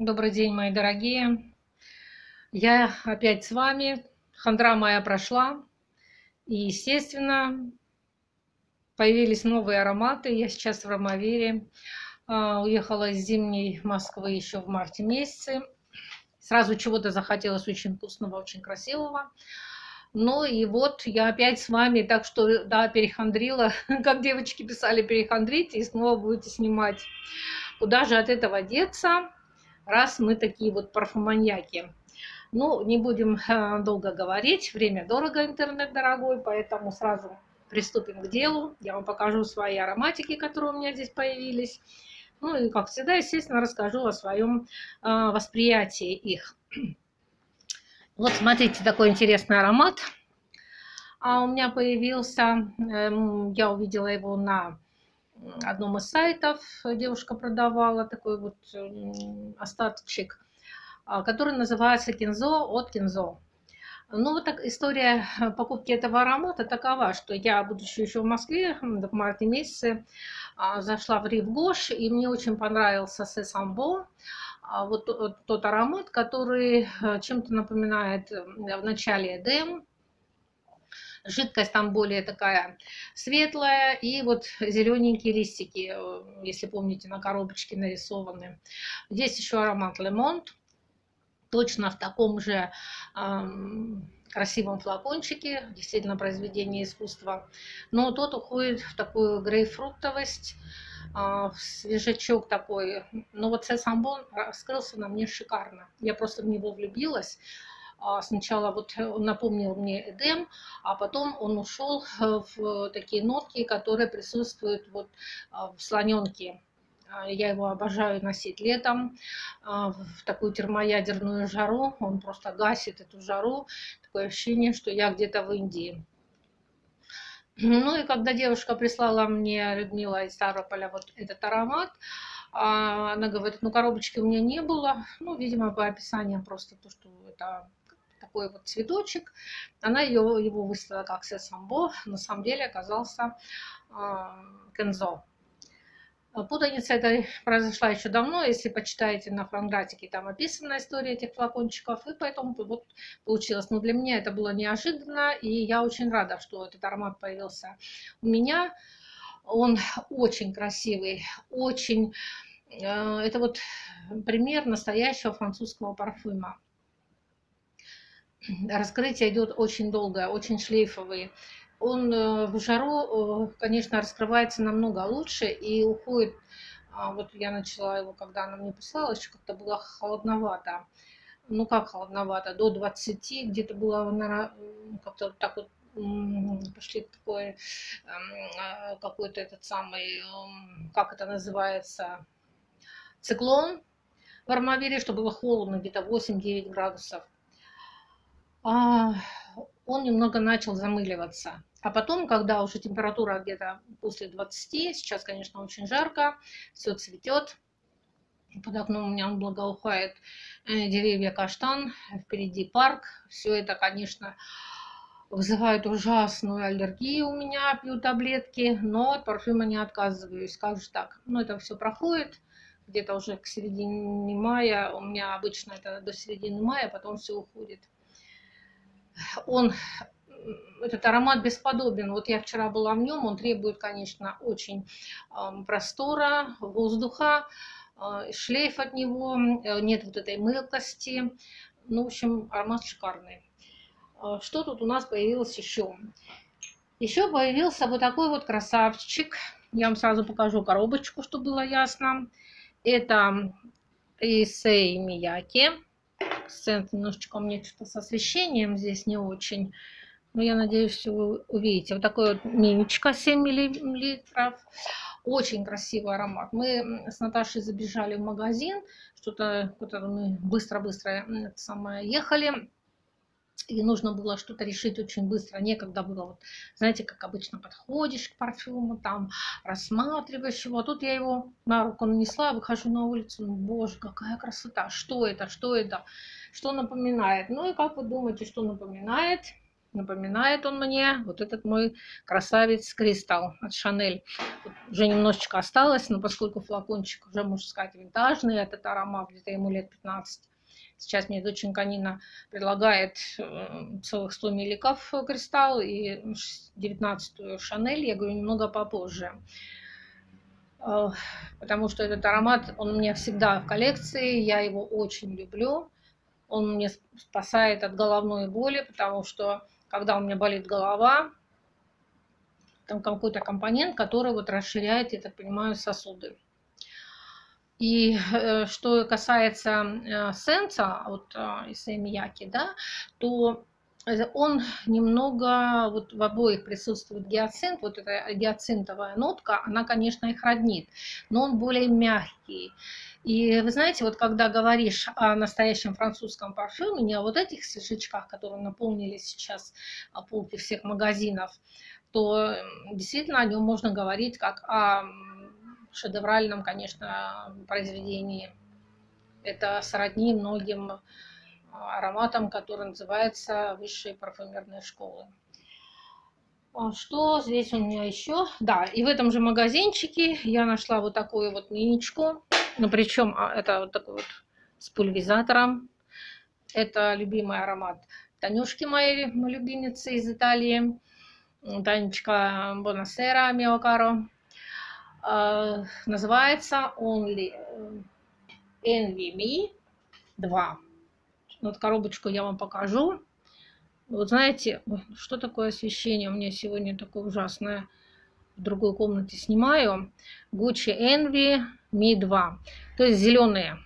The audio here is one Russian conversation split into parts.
Добрый день, мои дорогие. Я опять с вами. Хандра моя прошла. И, естественно, появились новые ароматы. Я сейчас в Ромавере. А, уехала из зимней Москвы еще в марте месяце. Сразу чего-то захотелось очень вкусного, очень красивого. Ну и вот я опять с вами, так что, да, перехандрила, как девочки писали, перехандрите и снова будете снимать. Куда же от этого деться, раз мы такие вот парфуманьяки. Ну, не будем э, долго говорить, время дорого, интернет дорогой, поэтому сразу приступим к делу. Я вам покажу свои ароматики, которые у меня здесь появились. Ну и, как всегда, естественно, расскажу о своем э, восприятии их. Вот смотрите, такой интересный аромат. А у меня появился, эм, я увидела его на одном из сайтов, девушка продавала такой вот остаточек, а, который называется Кинзо от Кинзо. Ну, вот так история покупки этого аромата такова, что я, будучи еще в Москве, в марте месяце, а, зашла в Рив Гош, и мне очень понравился Сесамбо. А вот тот аромат, который э, чем-то напоминает э, в начале Эдем. Жидкость там более такая светлая, и вот зелененькие листики, э, если помните, на коробочке нарисованы. Здесь еще аромат Лемонт, точно в таком же красивом флакончике, действительно произведение искусства. Но тот уходит в такую грейпфруктовость, а, свежачок такой. Но вот Сесамбон раскрылся на мне шикарно. Я просто в него влюбилась. А, сначала вот он напомнил мне Эдем, а потом он ушел э, в такие нотки, которые присутствуют вот а, в слоненке. Я его обожаю носить летом в такую термоядерную жару. Он просто гасит эту жару. Такое ощущение, что я где-то в Индии. Ну и когда девушка прислала мне, Людмила из Ставрополя, вот этот аромат, а, она говорит, ну коробочки у меня не было, ну, видимо, по описаниям просто то, что это такой вот цветочек. Она ее, его выставила как сесамбо, на самом деле оказался э, кензо. Путаница эта произошла еще давно, если почитаете на франгратике, там описана история этих флакончиков, и поэтому вот получилось. Но для меня это было неожиданно, и я очень рада, что этот аромат появился у меня. Он очень красивый, очень... Э, это вот пример настоящего французского парфюма. Раскрытие идет очень долгое, очень шлейфовый он э, в жару, э, конечно, раскрывается намного лучше и уходит. А, вот я начала его, когда она мне прислала, еще как-то было холодновато. Ну как холодновато, до 20, где-то было, наверное, как-то так вот пошли такой эм, а, какой-то этот самый, эм, как это называется, циклон в Армавире, что было холодно, где-то 8-9 градусов. А, он немного начал замыливаться. А потом, когда уже температура где-то после 20, сейчас, конечно, очень жарко, все цветет, под окном у меня он благоухает э, деревья каштан, впереди парк. Все это, конечно, вызывает ужасную аллергию у меня, пью таблетки, но от парфюма не отказываюсь, как же так. Но это все проходит, где-то уже к середине мая, у меня обычно это до середины мая, потом все уходит. Он этот аромат бесподобен. Вот я вчера была в нем, он требует, конечно, очень простора, воздуха, а, шлейф от него, э, нет вот этой мылкости. Ну, в общем, аромат шикарный. А, что тут у нас появилось еще? Еще появился вот такой вот красавчик. Я вам сразу покажу коробочку, чтобы было ясно. Это Исей Мияки. Сцент немножечко у меня что-то с освещением здесь не очень. Ну, я надеюсь, что вы увидите. Вот такой вот миничка 7 миллилитров. Очень красивый аромат. Мы с Наташей забежали в магазин, что-то мы быстро-быстро самое ехали. И нужно было что-то решить очень быстро, некогда было. Вот, знаете, как обычно подходишь к парфюму, там рассматриваешь его. А тут я его на руку нанесла, выхожу на улицу, ну, боже, какая красота, что это, что это, что напоминает. Ну и как вы думаете, что напоминает? Напоминает он мне вот этот мой красавец Кристалл от Шанель. Вот уже немножечко осталось, но поскольку флакончик уже, можно сказать, винтажный, этот аромат где-то ему лет 15, Сейчас мне доченька Нина предлагает э, целых 100 милликов кристалл и 19-ю Шанель. Я говорю, немного попозже. Э, потому что этот аромат, он у меня всегда в коллекции, я его очень люблю. Он мне спасает от головной боли, потому что когда у меня болит голова, там какой-то компонент, который вот расширяет, я так понимаю, сосуды. И э, что касается э, сенса от э, Исэмияки, да, то он немного, вот в обоих присутствует гиацинт, вот эта гиацинтовая нотка, она, конечно, их роднит, но он более мягкий. И вы знаете, вот когда говоришь о настоящем французском парфюме, не о вот этих свежачках, которые наполнили сейчас полки всех магазинов, то действительно о нем можно говорить как о шедевральном, конечно, произведении. Это сродни многим ароматам, который называется высшие парфюмерные школы. А что здесь у меня еще? Да, и в этом же магазинчике я нашла вот такую вот миничку. Ну, причем а, это вот такой вот с пульверизатором. Это любимый аромат Танюшки моей любимицы из Италии. Танечка Бонасера Миокаро. А, называется Only Envy Me 2. Вот коробочку я вам покажу. Вот знаете, что такое освещение? У меня сегодня такое ужасное. В другой комнате снимаю. Gucci Envy Mi 2. То есть зеленые.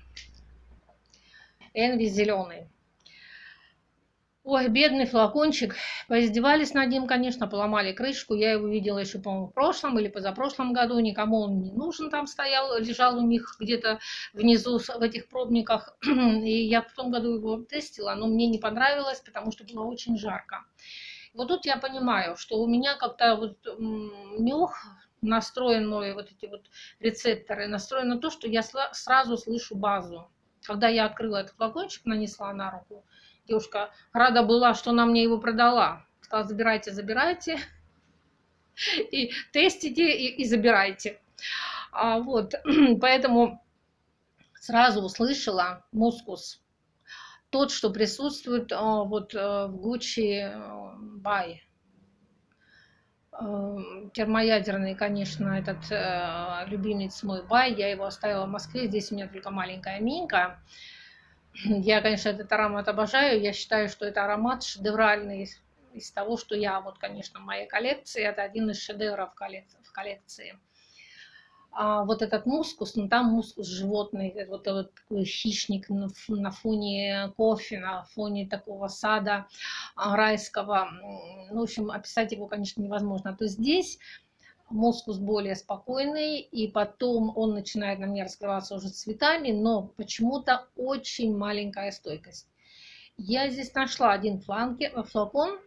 Envy зеленый. Ой, бедный флакончик. Поиздевались над ним, конечно, поломали крышку. Я его видела еще, по-моему, в прошлом или позапрошлом году. Никому он не нужен там стоял, лежал у них где-то внизу в этих пробниках. И я в том году его тестила, но мне не понравилось, потому что было очень жарко. Вот тут я понимаю, что у меня как-то вот нюх настроен мой вот эти вот рецепторы, настроен на то, что я сразу слышу базу. Когда я открыла этот флакончик, нанесла на руку, Девушка рада была, что она мне его продала. Сказала, забирайте, забирайте. И тестите, и, и забирайте. А, вот, поэтому сразу услышала мускус. Тот, что присутствует а, вот а, в Гуччи Бай. А, термоядерный, конечно, этот любимец мой Бай. Я его оставила в Москве. Здесь у меня только маленькая Минька. Я, конечно, этот аромат обожаю. Я считаю, что это аромат шедевральный из, из того, что я, вот, конечно, в моей коллекции. Это один из шедевров коллекции. В коллекции. А вот этот мускус, ну там мускус животный, вот, вот такой хищник на, на фоне кофе, на фоне такого сада а, райского. Ну, в общем, описать его, конечно, невозможно. То здесь мускус более спокойный, и потом он начинает на мне раскрываться уже цветами, но почему-то очень маленькая стойкость. Я здесь нашла один фланки, флакон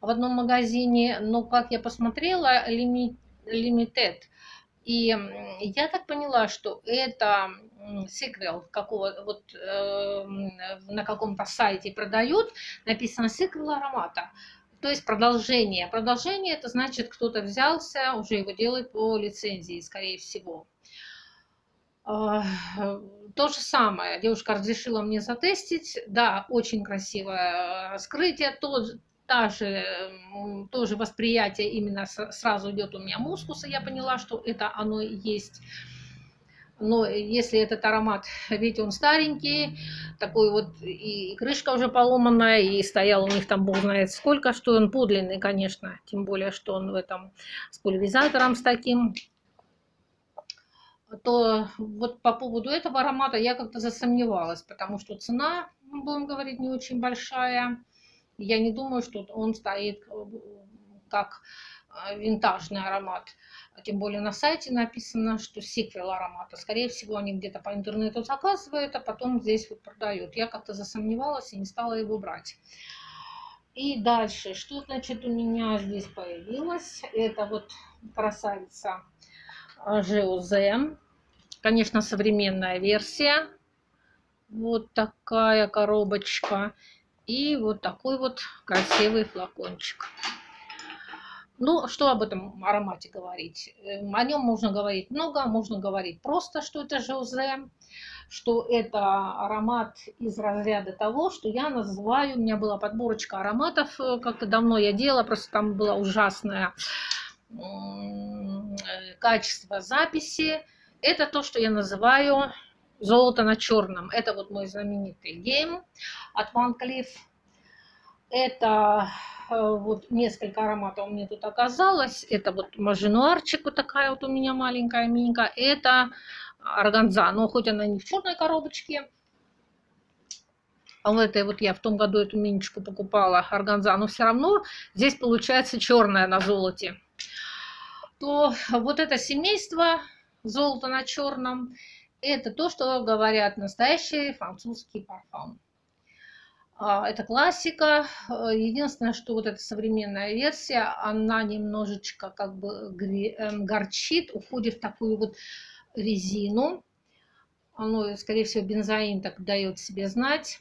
в одном магазине, но как я посмотрела, лимитед. И я так поняла, что это сиквел какого вот э, на каком-то сайте продают, написано сиквел аромата. То есть продолжение. Продолжение это значит, кто-то взялся, уже его делает по лицензии, скорее всего. А, то же самое. Девушка разрешила мне затестить. Да, очень красивое раскрытие. Тот, та же, тоже восприятие именно сразу идет у меня мускуса. Я поняла, что это оно и есть. Но если этот аромат, видите, он старенький, такой вот, и крышка уже поломанная, и стоял у них там бог знает сколько, что он подлинный, конечно, тем более, что он в этом с пульверизатором с таким, то вот по поводу этого аромата я как-то засомневалась, потому что цена, будем говорить, не очень большая. Я не думаю, что он стоит как э, винтажный аромат. А тем более на сайте написано, что сиквел аромата. Скорее всего, они где-то по интернету заказывают, а потом здесь вот продают. Я как-то засомневалась и не стала его брать. И дальше, что значит у меня здесь появилось? Это вот красавица GOZ. Конечно, современная версия. Вот такая коробочка. И вот такой вот красивый флакончик. Ну, что об этом аромате говорить? Эм, о нем можно говорить много, можно говорить просто, что это Жозе, что это аромат из разряда того, что я называю, у меня была подборочка ароматов, э, как давно я делала, просто там было ужасное качество записи. Это то, что я называю золото на черном. Это вот мой знаменитый гейм от Van Cleef. Это э, вот несколько ароматов меня тут оказалось. Это вот мажинуарчик, вот такая вот у меня маленькая минька. Это органза, но хоть она не в черной коробочке, а вот это вот я в том году эту миничку покупала, органза, но все равно здесь получается черная на золоте. То вот это семейство золото на черном, это то, что говорят настоящий французский парфум. А, это классика. Единственное, что вот эта современная версия, она немножечко как бы эм, горчит, уходит в такую вот резину. Оно, скорее всего, бензоин так дает себе знать.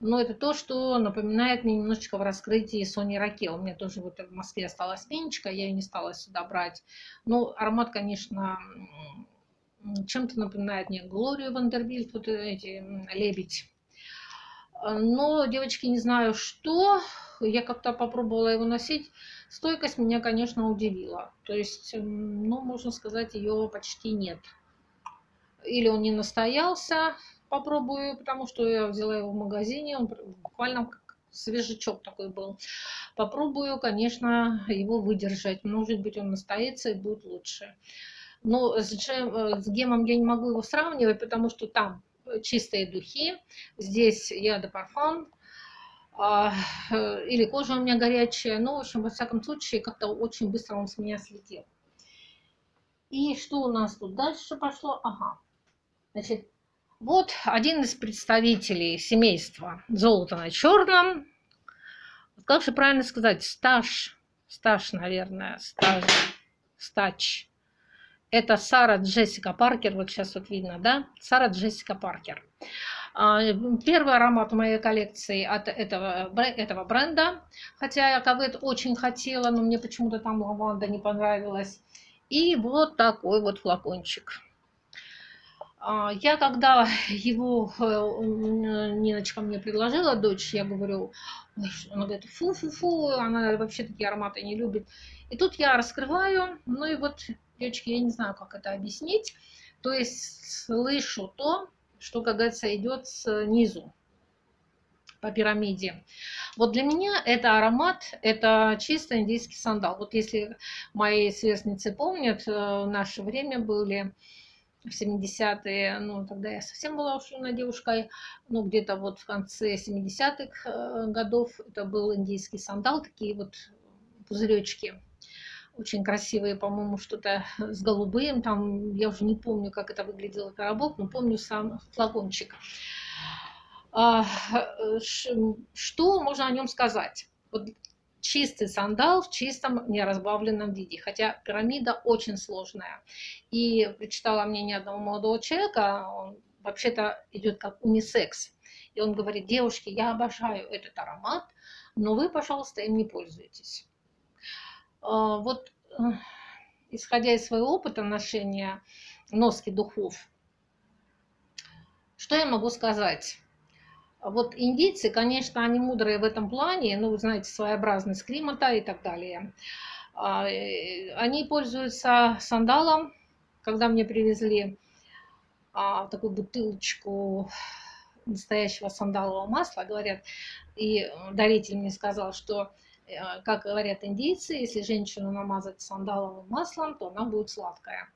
Но это то, что напоминает мне немножечко в раскрытии Sony Раке. У меня тоже вот в Москве осталась пенечка, я ее не стала сюда брать. Ну, аромат, конечно, чем-то напоминает мне Глорию Вандербильт, вот эти лебедь но, девочки, не знаю что, я как-то попробовала его носить. Стойкость меня, конечно, удивила. То есть, ну, можно сказать, ее почти нет. Или он не настоялся, попробую, потому что я взяла его в магазине, он буквально как свежачок такой был. Попробую, конечно, его выдержать. Может быть, он настоится и будет лучше. Но с, джем, э, с гемом я не могу его сравнивать, потому что там чистые духи. Здесь я де парфум. Или кожа у меня горячая. Ну, в общем, во всяком случае, как-то очень быстро он с меня слетел. И что у нас тут дальше пошло? Ага. Значит, вот один из представителей семейства золото на черном. Как же правильно сказать? Стаж. Стаж, наверное. Стаж. Стач. Это Сара Джессика Паркер, вот сейчас вот видно, да? Сара Джессика Паркер. А, первый аромат моей коллекции от этого, этого бренда. Хотя я кавет очень хотела, но мне почему-то там лаванда не понравилась. И вот такой вот флакончик. А, я когда его э, Ниночка мне предложила, дочь, я говорю, она говорит, фу-фу-фу, она вообще такие ароматы не любит. И тут я раскрываю, ну и вот Девочки, я не знаю, как это объяснить. То есть слышу то, что, как говорится, идет снизу по пирамиде. Вот для меня это аромат, это чисто индийский сандал. Вот если мои сверстницы помнят, э, в наше время были в 70-е, ну, тогда я совсем была уж юной девушкой, ну, где-то вот в конце 70-х э, годов это был индийский сандал, такие вот пузыречки очень красивые, по-моему, что-то с голубым, там, я уже не помню, как это выглядело коробок, но помню сам флакончик. А, что можно о нем сказать? Вот чистый сандал в чистом неразбавленном виде, хотя пирамида очень сложная. И прочитала мнение одного молодого человека, он вообще-то идет как унисекс. И он говорит, девушки, я обожаю этот аромат, но вы, пожалуйста, им не пользуйтесь. А, вот исходя из своего опыта ношения носки духов, что я могу сказать? Вот индийцы, конечно, они мудрые в этом плане, ну, вы знаете, своеобразность климата и так далее. А, э, они пользуются сандалом. Когда мне привезли а, такую бутылочку настоящего сандалового масла, говорят, и даритель мне сказал, что как говорят индийцы, если женщину намазать сандаловым маслом, то она будет сладкая.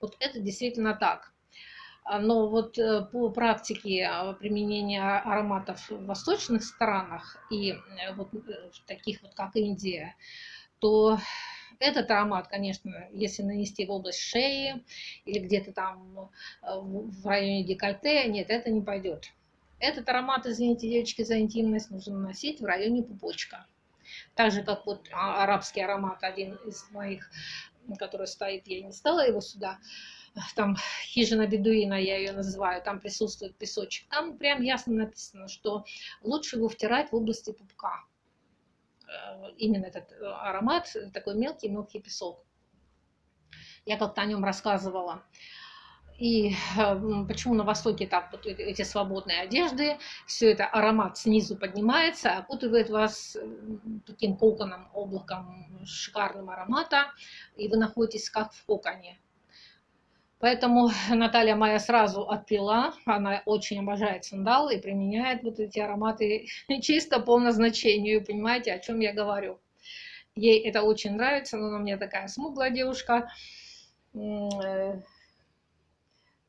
Вот это действительно так. А, но вот э, по практике а, применения ароматов в восточных странах и э, вот в таких вот, как Индия, то этот аромат, конечно, если нанести в область шеи или где-то там в районе декольте, нет, это не пойдет. Этот аромат, извините, девочки, за интимность нужно наносить в районе пупочка. Так же, как вот а, арабский аромат, один из моих, который стоит, я не стала его сюда там хижина бедуина, я ее называю, там присутствует песочек, там прям ясно написано, что лучше его втирать в области пупка. Э, именно этот э, аромат, такой мелкий-мелкий песок. Я как-то о нем рассказывала. И э, почему на Востоке так вот эти свободные одежды, все это аромат снизу поднимается, окутывает вас таким коконом, облаком шикарным аромата, и вы находитесь как в коконе. Поэтому Наталья моя сразу отпила, она очень обожает сандал и применяет вот эти ароматы чисто по назначению, понимаете, о чем я говорю. Ей это очень нравится, но она меня такая смуглая девушка, э,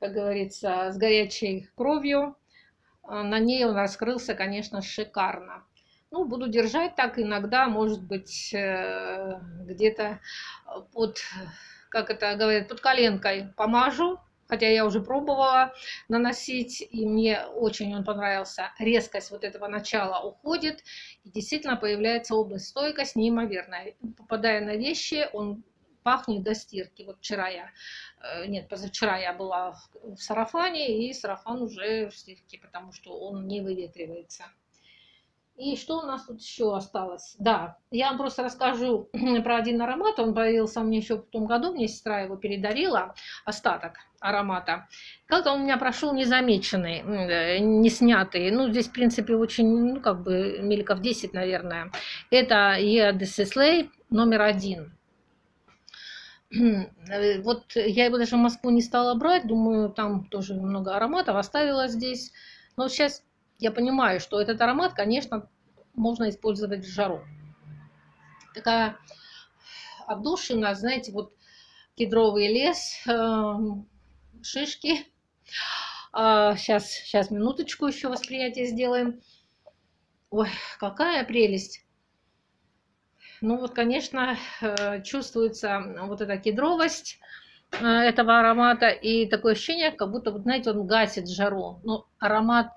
как говорится, с горячей кровью. А на ней он раскрылся, конечно, шикарно. Ну, буду держать так иногда, может быть, э, где-то под как это говорят, под коленкой помажу, хотя я уже пробовала наносить, и мне очень он понравился. Резкость вот этого начала уходит, и действительно появляется область стойкость неимоверная. Попадая на вещи, он пахнет до стирки. Вот вчера я, э, нет, позавчера я была в сарафане, и сарафан уже в стирке, потому что он не выветривается. И что у нас тут еще осталось? Да, я вам просто расскажу про один аромат. Он появился меня еще в том году. Мне сестра его передарила, остаток аромата. Как-то он у меня прошел незамеченный, не снятый. Ну, здесь, в принципе, очень, ну, как бы, миликов 10, наверное. Это Еа номер один. Э, вот я его даже в Москву не стала брать. Думаю, там тоже много ароматов. Оставила здесь. Но сейчас я понимаю, что этот аромат, конечно, можно использовать в жару. Такая отдушина, знаете, вот кедровый лес, эм, шишки. Сейчас, а, сейчас минуточку еще восприятие сделаем. Ой, какая прелесть. Ну вот, конечно, э, чувствуется вот эта кедровость э, этого аромата и такое ощущение, как будто, вот, знаете, он гасит жару. Ну, аромат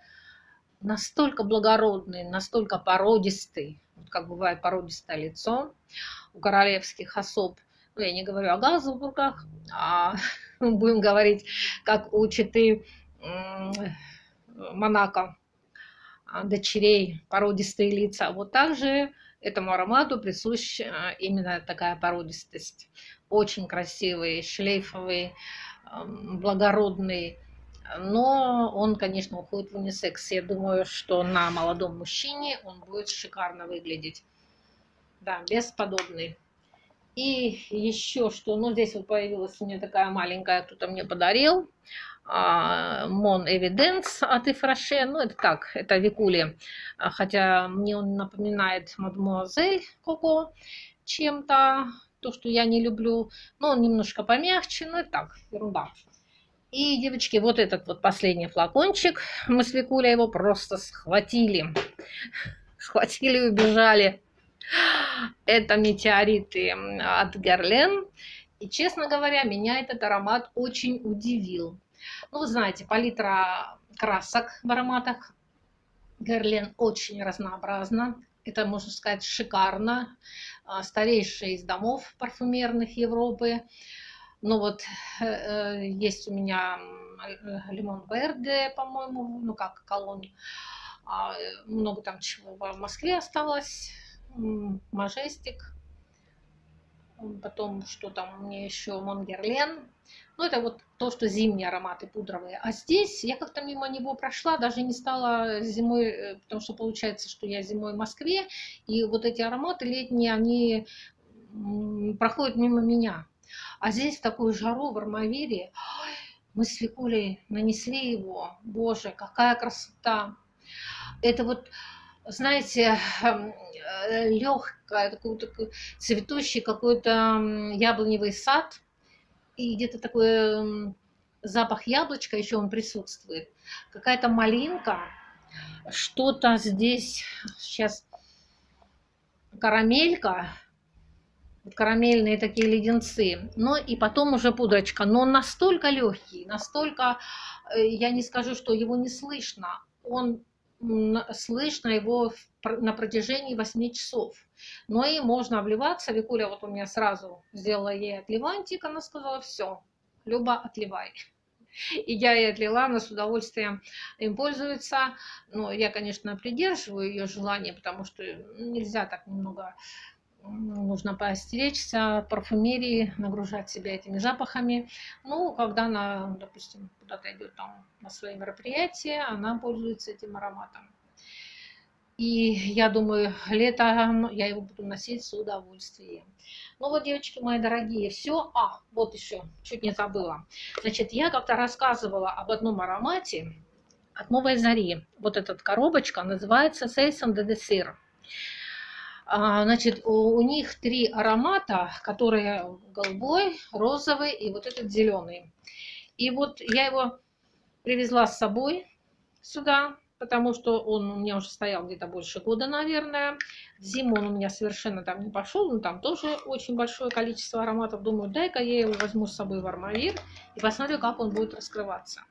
настолько благородный, настолько породистый, вот как бывает породистое лицо у королевских особ. Ну, я не говорю о Газбургах, а будем говорить, как у читы Монако, а, дочерей, породистые лица. Вот также этому аромату присуща именно такая породистость. Очень красивый, шлейфовый, благородный, но он, конечно, уходит в унисекс. Я думаю, что на молодом мужчине он будет шикарно выглядеть. Да, бесподобный. И еще что, ну здесь вот появилась у меня такая маленькая, кто-то мне подарил. Мон Эвиденс от Ифраше. Ну это так, это Викули. А, хотя мне он напоминает Мадемуазель Коко чем-то. То, что я не люблю. Но он немножко помягче, но это так, ерунда. И, девочки, вот этот вот последний флакончик, мы с Викулей его просто схватили. Схватили и убежали. Это метеориты от Герлен. И, честно говоря, меня этот аромат очень удивил. Ну, вы знаете, палитра красок в ароматах Герлен очень разнообразна. Это, можно сказать, шикарно. А, старейший из домов парфюмерных Европы. Ну вот э, э, есть у меня э, лимон Верде, по-моему, ну как колония. А, много там чего в Москве осталось. Мажестик. Потом что там мне еще Монгерлен. Ну, это вот то, что зимние ароматы пудровые. А здесь я как-то мимо него прошла, даже не стала зимой, потому что получается, что я зимой в Москве, и вот эти ароматы летние, они проходят мимо меня. А здесь в такую жару в Армавире мы с Викулей нанесли его. Боже, какая красота! Это вот, знаете, эм, э, легкое, такой, такой цветущий какой-то яблоневый сад. И где-то такой запах яблочка еще он присутствует. Какая-то малинка, что-то здесь, сейчас карамелька, карамельные такие леденцы. Но и потом уже пудрочка. Но он настолько легкий, настолько, э, я не скажу, что его не слышно. Он слышно его на протяжении 8 часов. Но и можно обливаться. Викуля вот у меня сразу сделала ей от Левантик, она сказала, все, Люба, отливай. И я ей отлила, она с удовольствием им пользуется. Но я, конечно, придерживаю ее желание, потому что нельзя так немного нужно поостеречься парфюмерии, нагружать себя этими запахами. Ну, когда она, допустим, куда-то идет там на свои мероприятия, она пользуется этим ароматом. И я думаю, летом я его буду носить с удовольствием. Ну вот, девочки мои дорогие, все. А, вот еще, чуть не забыла. Значит, я как-то рассказывала об одном аромате от Новой Зари. Вот эта коробочка называется Сейсон де Десир. Значит, у, у них три аромата, которые голубой, розовый и вот этот зеленый. И вот я его привезла с собой сюда, потому что он у меня уже стоял где-то больше года, наверное. Зиму он у меня совершенно там не пошел, но там тоже очень большое количество ароматов. Думаю, дай-ка я его возьму с собой в армавир и посмотрю, как он будет раскрываться.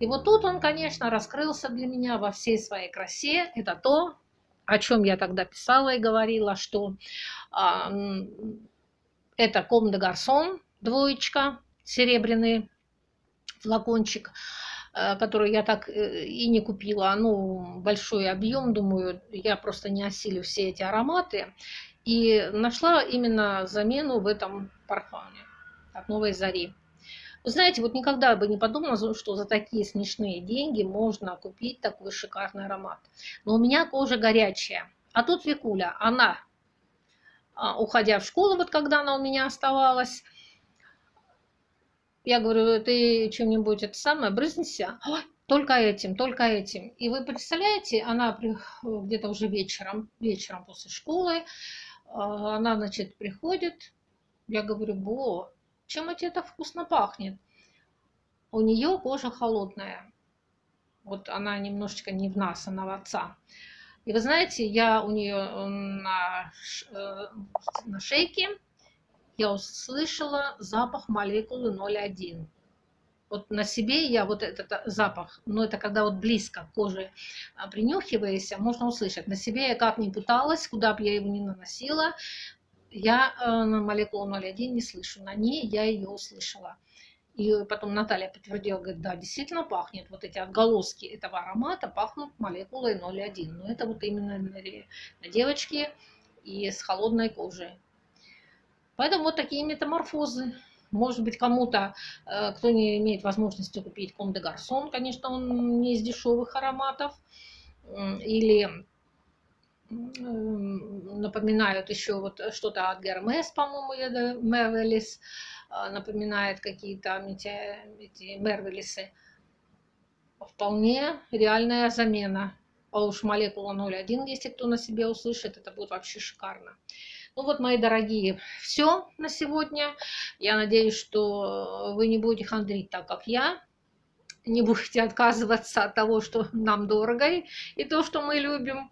И вот тут он, конечно, раскрылся для меня во всей своей красе. Это то, о чем я тогда писала и говорила, что а, это Ком де Гарсон, двоечка, серебряный флакончик. Э, которую я так э, и не купила. Ну, большой объем, думаю, я просто не осилю все эти ароматы. И нашла именно замену в этом парфюме от Новой Зари. Вы знаете, вот никогда бы не подумала, что за такие смешные деньги можно купить такой шикарный аромат. Но у меня кожа горячая. А тут Викуля, она, а, уходя в школу, вот когда она у меня оставалась, я говорю, ты чем-нибудь это самое, брызнься. только этим, только этим. И вы представляете, она где-то уже вечером, вечером после школы, а, она, значит, приходит, я говорю, бо, чем это вкусно пахнет? У нее кожа холодная. Вот она немножечко не в нас, она в отца. И вы знаете, я у нее на, э, на шейке я услышала запах молекулы 0,1. Вот на себе я вот этот запах, но это когда вот близко к коже а, принюхиваясь, можно услышать. На себе я как ни пыталась, куда бы я его ни наносила, я э, на молекулу 0,1 не слышу. На ней я ее услышала. И потом Наталья подтвердила, говорит, да, действительно пахнет. Вот эти отголоски этого аромата пахнут молекулой 0,1. Но это вот именно на девочке и с холодной кожей. Поэтому вот такие метаморфозы. Может быть, кому-то, э, кто не имеет возможности купить Ком де Гарсон, конечно, он не из дешевых ароматов, или напоминают еще вот что-то от Гермес, по-моему, Мервелис, э, напоминает какие-то эти, эти Мервелисы. Вполне реальная замена. А уж молекула 0,1, если кто на себе услышит, это будет вообще шикарно. Ну вот, мои дорогие, все на сегодня. Я надеюсь, что вы не будете хандрить так, как я. Не будете отказываться от того, что нам дорого и то, что мы любим.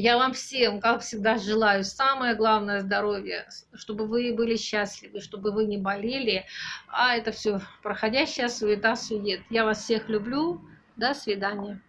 Я вам всем, как всегда, желаю самое главное здоровье, чтобы вы были счастливы, чтобы вы не болели. А это все проходящая суета, сует. Я вас всех люблю. До свидания.